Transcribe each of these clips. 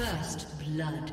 First blood.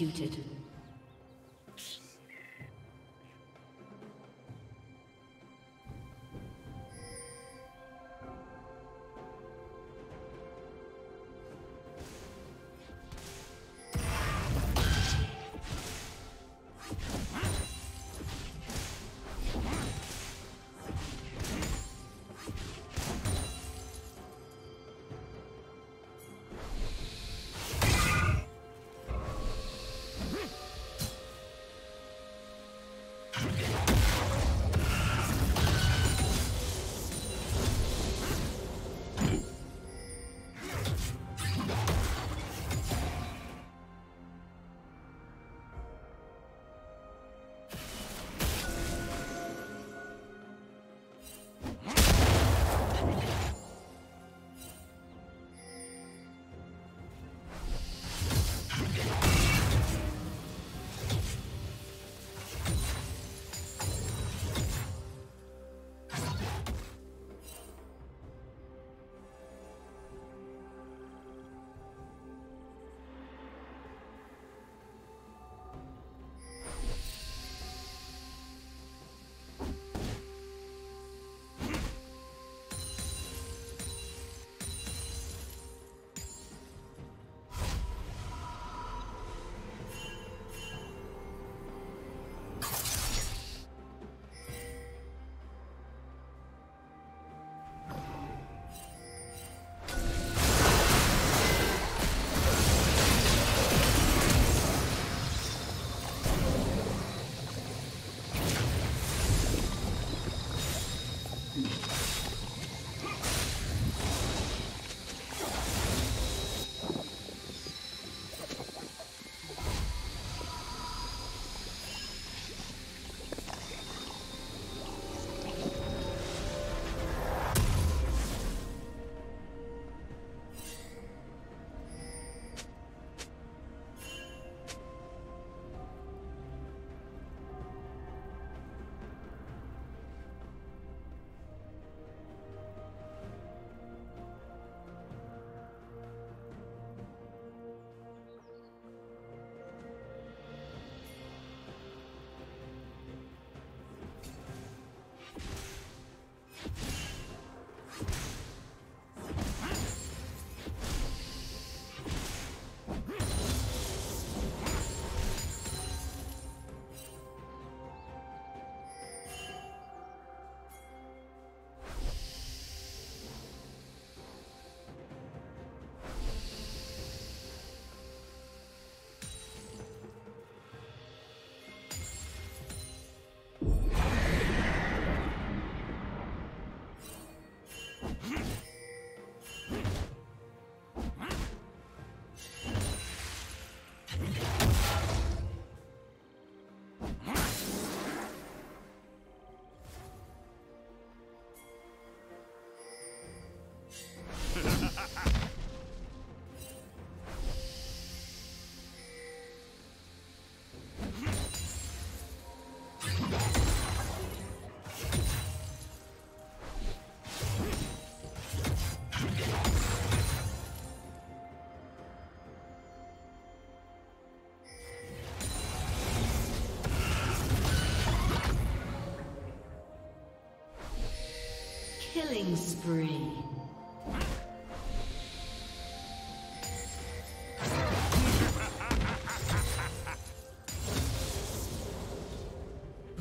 Executed.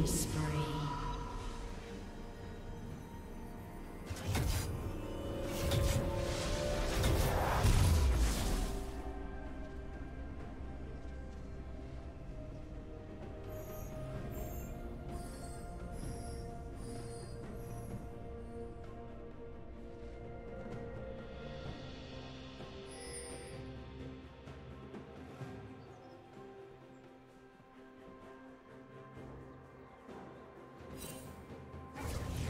Killing spree.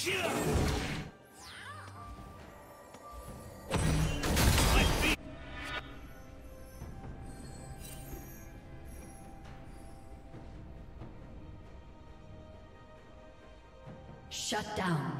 Shut down.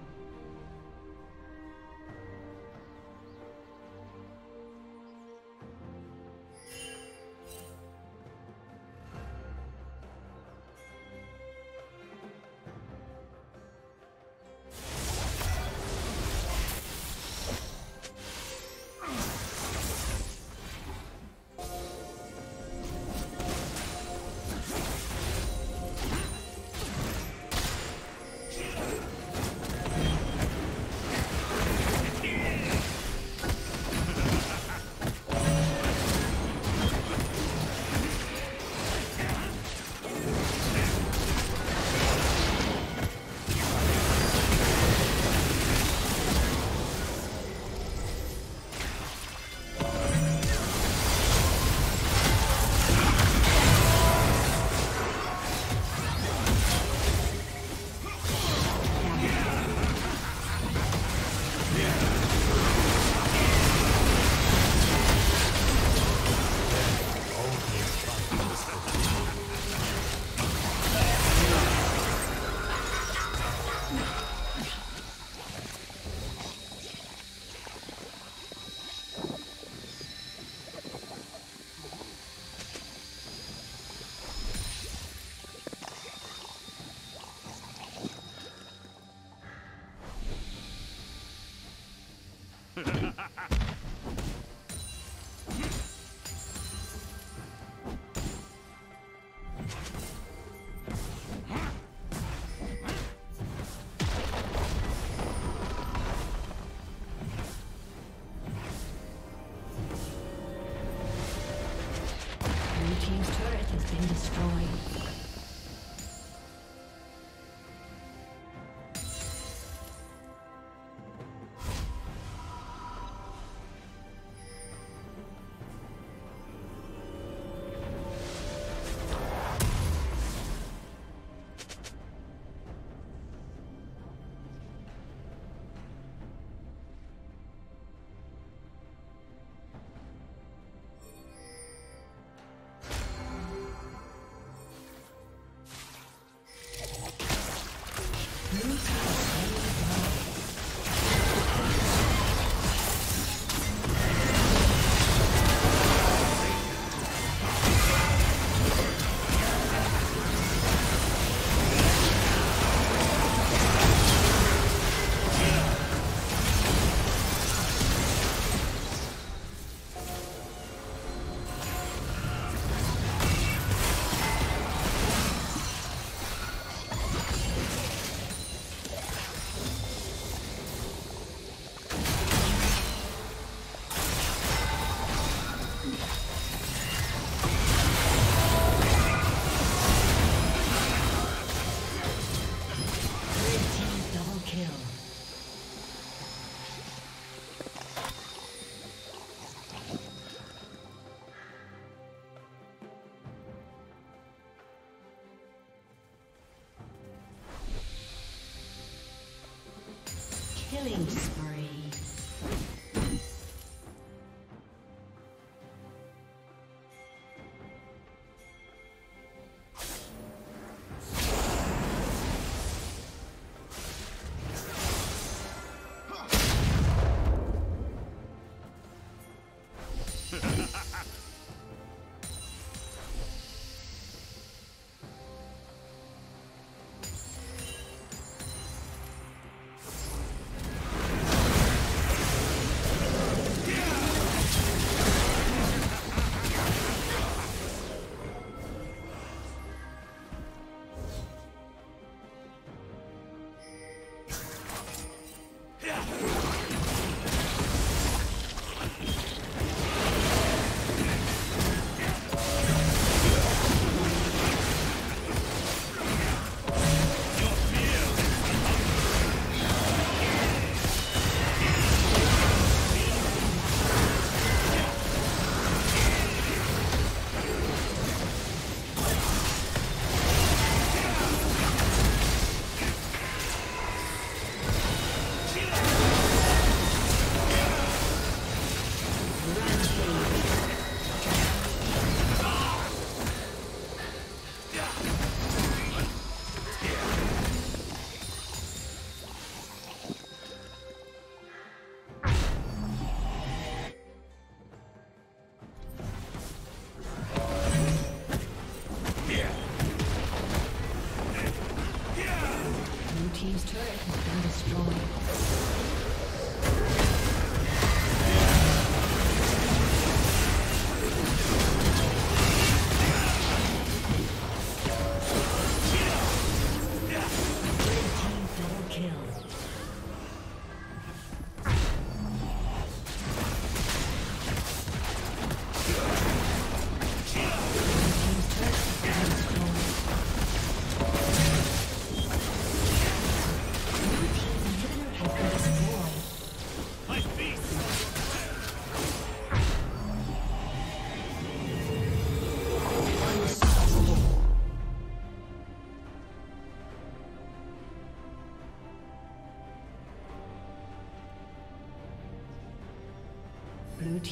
Killing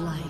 Godlike.